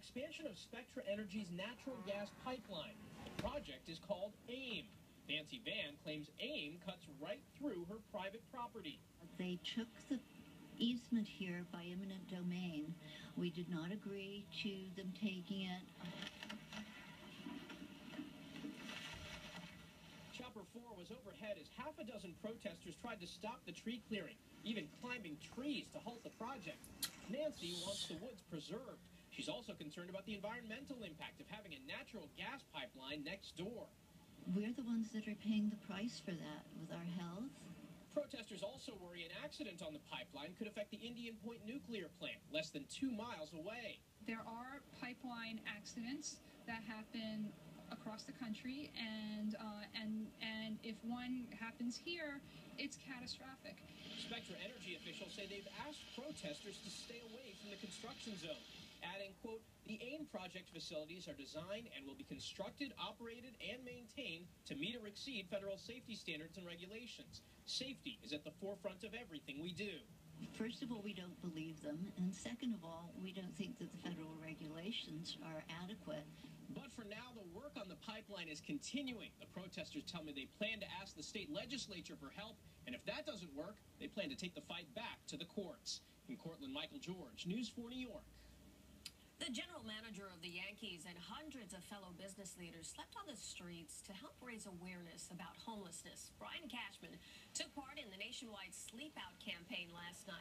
expansion of Spectra Energy's natural gas pipeline. The project is called AIM. Nancy Van claims AIM cuts right through her private property. They took the easement here by eminent domain. We did not agree to them taking it. Chopper 4 was overhead as half a dozen protesters tried to stop the tree clearing, even climbing trees to halt the project. Nancy wants the woods preserved. She's also concerned about the environmental impact of having a natural gas pipeline next door. We're the ones that are paying the price for that with our health. Protesters also worry an accident on the pipeline could affect the Indian Point nuclear plant, less than two miles away. There are pipeline accidents that happen across the country, and uh, and and if one happens here, it's catastrophic. Spectra Energy officials say they've asked protesters to stay away from the construction zone, adding, quote, the AIM project facilities are designed and will be constructed, operated, and maintained to meet or exceed federal safety standards and regulations. Safety is at the forefront of everything we do. First of all, we don't believe them, and second of all, we don't think that the federal regulations are adequate. But for now, the work on the pipeline is continuing. The protesters tell me they plan to ask the state legislature for help, and if that doesn't work, they plan to take the fight back to the courts. In Cortlandt, Michael George, News 4 New York. The general manager of the Yankees and hundreds of fellow business leaders slept on the streets to help raise awareness about homelessness. Brian Cashman took part in the nationwide Sleep Out campaign last night.